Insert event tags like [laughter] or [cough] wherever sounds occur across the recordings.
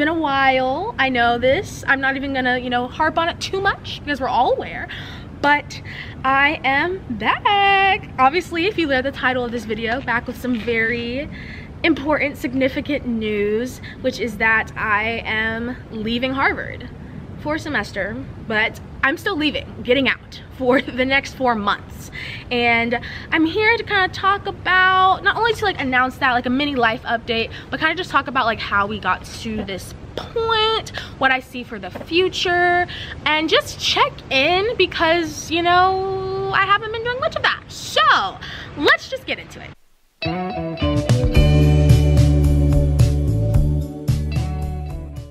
been a while. I know this. I'm not even gonna, you know, harp on it too much because we're all aware. But I am back. Obviously, if you read the title of this video, back with some very important, significant news, which is that I am leaving Harvard for a semester, but I'm still leaving, getting out for [laughs] the next four months. And I'm here to kind of talk about, not only to like announce that, like a mini life update, but kind of just talk about like how we got to this point, what I see for the future, and just check in because, you know, I haven't been doing much of that. So let's just get into it.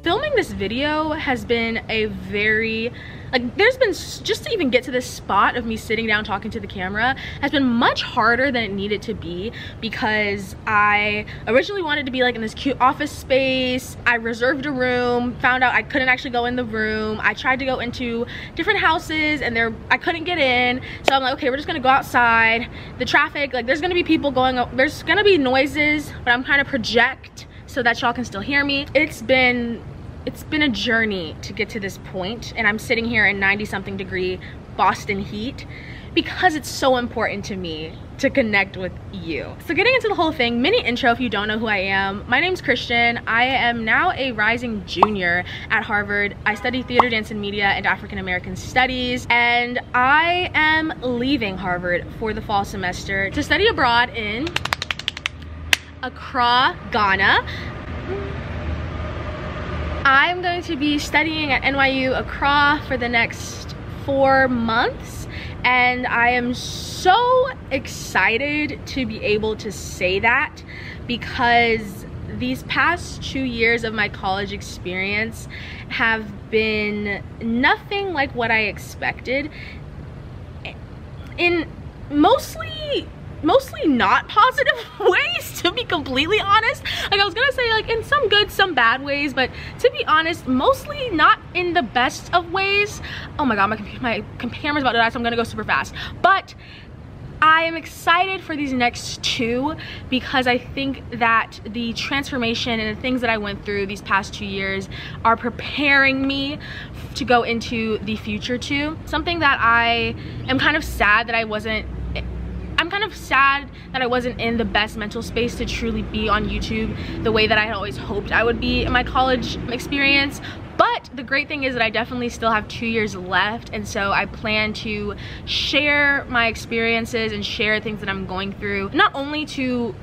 Filming this video has been a very like there's been just to even get to this spot of me sitting down talking to the camera has been much harder than it needed to be because I originally wanted to be like in this cute office space. I reserved a room found out I couldn't actually go in the room. I tried to go into different houses and there I couldn't get in. So I'm like okay we're just gonna go outside. The traffic like there's gonna be people going there's gonna be noises but I'm trying to project so that y'all can still hear me. It's been it's been a journey to get to this point and I'm sitting here in 90 something degree Boston heat because it's so important to me to connect with you. So getting into the whole thing, mini intro if you don't know who I am. My name's Kristian. I am now a rising junior at Harvard. I study theater, dance, and media and African American studies. And I am leaving Harvard for the fall semester to study abroad in Accra, Ghana. I'm going to be studying at NYU Accra for the next four months and I am so excited to be able to say that because these past two years of my college experience have been nothing like what I expected. In mostly mostly not positive [laughs] ways to be completely honest. Like i was gonna say like in some good some bad ways but to be honest mostly not in the best of ways. Oh my god my, my camera's about to die so i'm gonna go super fast. But I am excited for these next two because I think that the transformation and the things that I went through these past two years are preparing me to go into the future too. Something that I am kind of sad that I wasn't sad that I wasn't in the best mental space to truly be on YouTube the way that I had always hoped I would be in my college experience. But the great thing is that I definitely still have two years left and so I plan to share my experiences and share things that I'm going through, not only to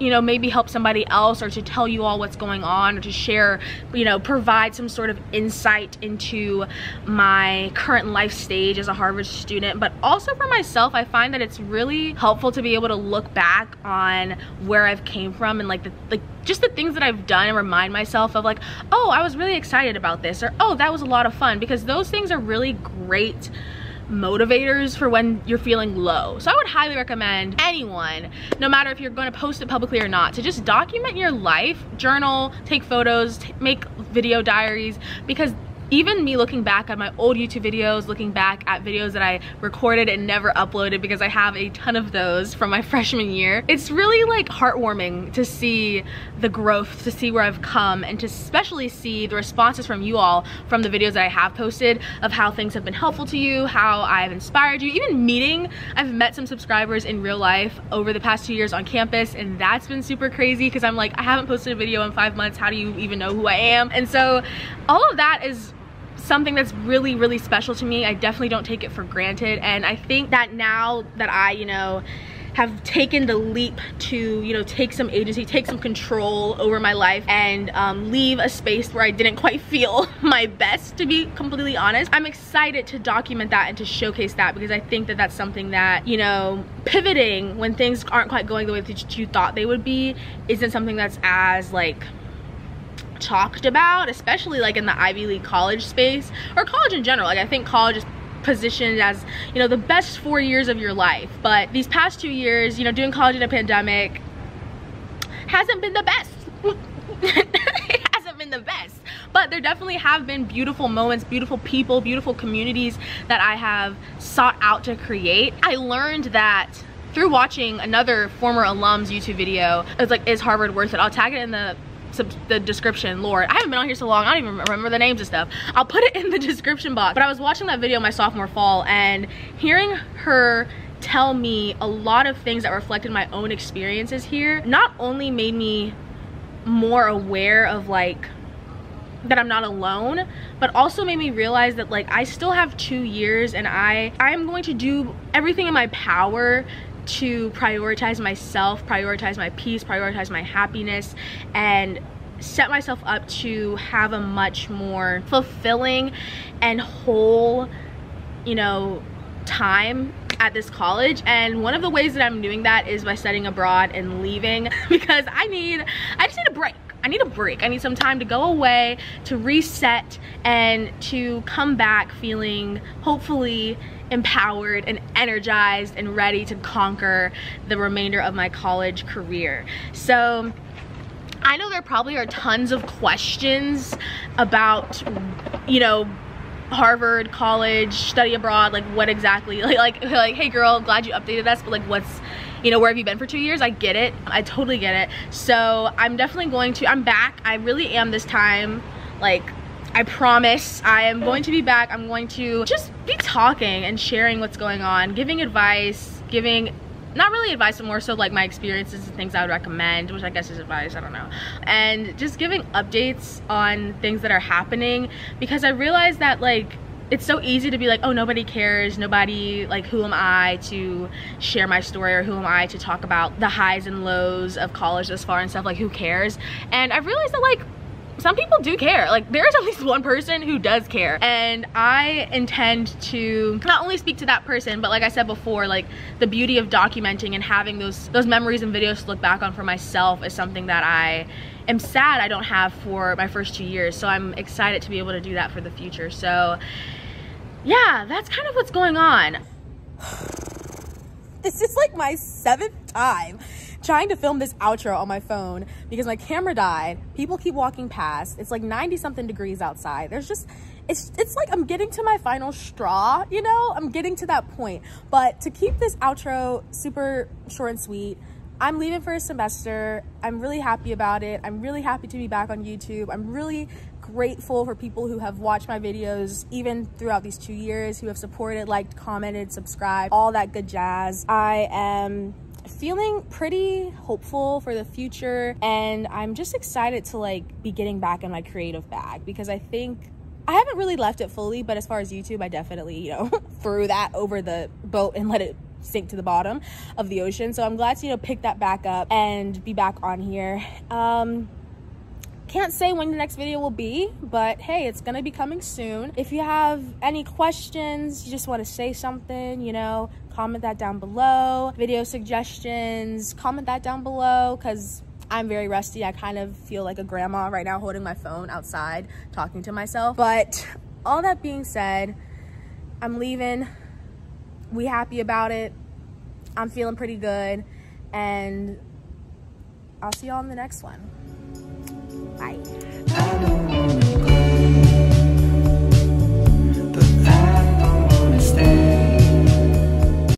you know, maybe help somebody else or to tell you all what's going on or to share, you know, provide some sort of insight into my current life stage as a Harvard student. But also for myself, I find that it's really helpful to be able to look back on where I've came from and like the, like just the things that I've done and remind myself of like, oh, I was really excited about this or oh, that was a lot of fun because those things are really great motivators for when you're feeling low. So I would highly recommend anyone, no matter if you're going to post it publicly or not, to just document your life, journal, take photos, make video diaries because even me looking back at my old YouTube videos, looking back at videos that I recorded and never uploaded because I have a ton of those from my [laughs] freshman year, it's really like heartwarming to see the growth, to see where I've come, and to especially see the responses from you all from the videos that I have posted of how things have been helpful to you, how I've inspired you, even meeting, I've met some subscribers in real life over the past two years on campus, and that's been super crazy because I'm like, I haven't posted a video in five months, how do you even know who I am? And so all of that is something that's really, really special to me. I definitely don't take it for granted. And I think that now that I, you know, have taken the leap to you know take some agency take some control over my life and um, leave a space where I didn't quite feel [laughs] my best to be completely honest I'm excited to document that and to showcase that because I think that that's something that you know pivoting when things aren't quite going the way that you thought they would be isn't something that's as like talked about, especially like in the Ivy League college space or college in general. Like I think college is positioned as, you know, the best four years of your life. But these past two years, you know, doing college in a pandemic hasn't been the best. [laughs] it hasn't been the best. But there definitely have been beautiful moments, beautiful people, beautiful communities that I have sought out to create. I learned that through watching another former alum's YouTube video, it's like, is Harvard worth it? I'll tag it in the the description. Lord, I haven't been on here so long. I don't even remember the names and stuff. I'll put it in the [laughs] description box. But I was watching that video my sophomore fall and hearing her tell me a lot of things that reflected my own experiences here not only made me more aware of like that I'm not alone, but also made me realize that like I still have two years and I I'm going to do everything in my power to prioritize myself, prioritize my peace, prioritize my happiness, and set myself up to have a much more fulfilling and whole, you know, time at this college and one of the ways that I'm doing that is by studying abroad and leaving [laughs] because I need I just need a break I need a break. I need some time to go away, to reset, and to come back feeling hopefully empowered and energized and ready to conquer the remainder of my college career. So I know there probably are tons of questions about, you know, Harvard, college, study abroad, like what exactly, [laughs] like, like, like, hey girl, glad you updated us, but like what's, you know, where have you been for two years? I get it. I totally get it. So I'm definitely going to, I'm back. I really am this time. Like, I promise I am going to be back. I'm going to just be talking and sharing what's going on, giving advice, giving not really advice, but more so like my experiences and things I would recommend, which I guess is advice, I don't know. And just giving updates on things that are happening because I realized that like it's so easy to be like, oh, nobody cares. Nobody, like, who am I to share my story or who am I to talk about the highs and lows of college this far and stuff? Like, who cares? And I've realized that, like, some people do care. Like there's at least one person who does care. And I intend to not only speak to that person, but like I said before, like the beauty of documenting and having those those memories and videos to look back on for myself is something that I am sad I don't have for my first two years. So I'm excited to be able to do that for the future. So yeah, that's kind of what's going on. this is like my seventh time trying to film this outro on my phone because my camera died. People keep walking past. It's like 90 something degrees outside. There's just, it's, it's like I'm getting to my final straw, you know? I'm getting to that point. But to keep this outro super short and sweet, I'm leaving for a semester. I'm really happy about it. I'm really happy to be back on YouTube. I'm really grateful for people who have watched my videos even throughout these two years, who have supported, liked, commented, subscribed, all that good jazz. I am feeling pretty hopeful for the future and I'm just excited to like be getting back in my creative bag because I think I haven't really left it fully, but as far as YouTube, I definitely, you know, [laughs] threw that over the boat and let it sink to the bottom of the ocean. So I'm glad to, you know, pick that back up and be back on here. Um, can't say when the next video will be, but hey, it's gonna be coming soon. If you have any questions, you just wanna say something, you know, comment that down below. Video suggestions, comment that down below, cause I'm very rusty. I kind of feel like a grandma right now holding my phone outside, talking to myself. But all that being said, I'm leaving. We happy about it. I'm feeling pretty good. And I'll see y'all in the next one. 拜。